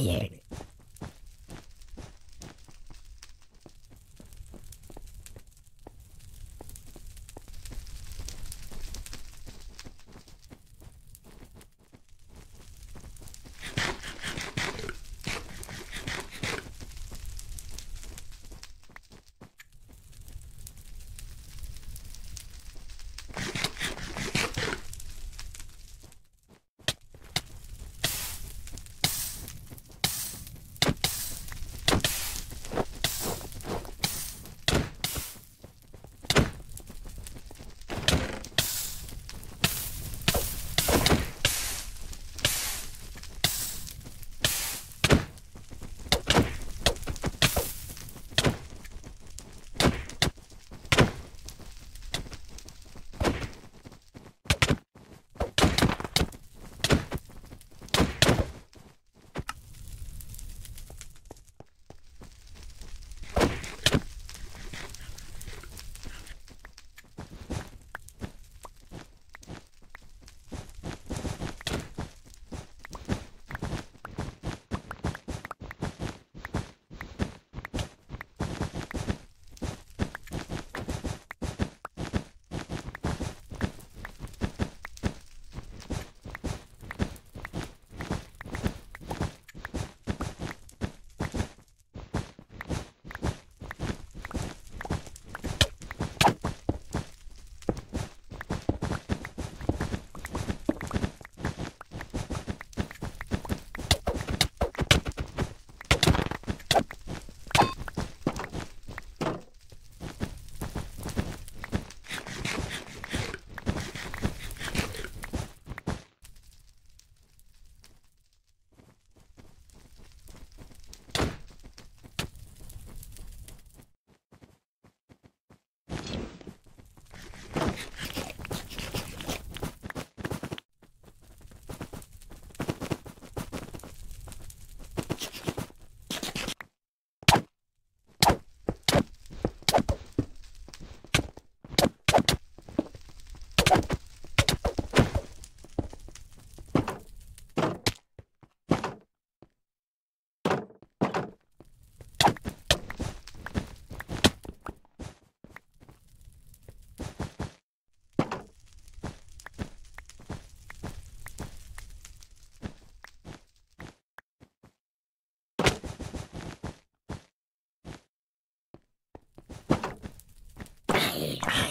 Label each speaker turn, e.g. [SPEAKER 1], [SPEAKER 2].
[SPEAKER 1] scared.